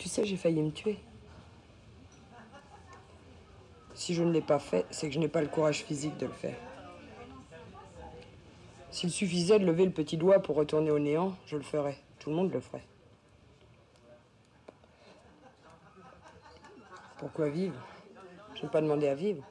Tu sais, j'ai failli me tuer. Si je ne l'ai pas fait, c'est que je n'ai pas le courage physique de le faire. S'il suffisait de lever le petit doigt pour retourner au néant, je le ferais. Tout le monde le ferait. Pourquoi vivre? Je n'ai pas demandé à vivre.